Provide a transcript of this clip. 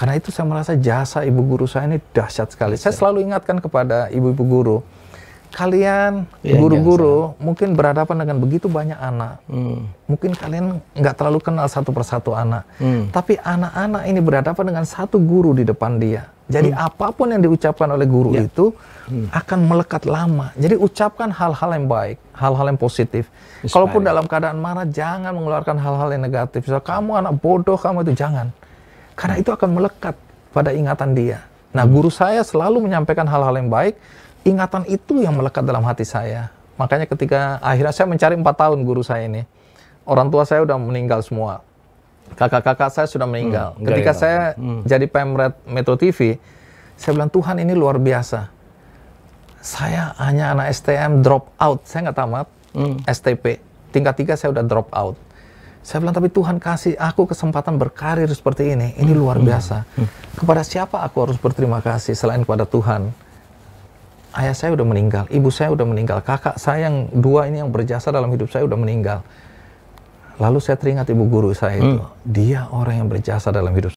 Karena itu saya merasa jasa ibu guru saya ini dahsyat sekali. Saya selalu ingatkan kepada ibu-ibu guru, kalian Iya, guru-guru mungkin berhadapan dengan begitu banyak anak. Hmm. Mungkin kalian nggak terlalu kenal satu persatu anak. Hmm. Tapi anak-anak ini berhadapan dengan satu guru di depan dia. Jadi apa pun yang diucapkan oleh guru Ya. itu akan melekat lama. Jadi ucapkan hal-hal yang baik, hal-hal yang positif. Inspiring. Kalaupun dalam keadaan marah, jangan mengeluarkan hal-hal yang negatif. Misal, kamu anak bodoh, kamu itu jangan. Karena itu akan melekat pada ingatan dia. Nah, guru saya selalu menyampaikan hal-hal yang baik. Ingatan itu yang melekat dalam hati saya. Makanya ketika akhirnya saya mencari empat tahun guru saya ini. Orang tua saya udah meninggal semua. Kakak-kakak saya sudah meninggal. Hmm, ketika enggak, saya jadi pemret Metro TV, saya bilang Tuhan ini luar biasa. Saya hanya anak STM drop out, saya nggak tamat. Hmm. STP, tingkat tiga saya udah drop out. Saya bilang, tapi Tuhan kasih aku kesempatan berkarir seperti ini. Ini luar biasa. Kepada siapa aku harus berterima kasih selain kepada Tuhan? Ayah saya udah meninggal, ibu saya udah meninggal, kakak saya yang dua ini yang berjasa dalam hidup saya udah meninggal. Lalu saya teringat ibu guru saya itu, dia orang yang berjasa dalam hidup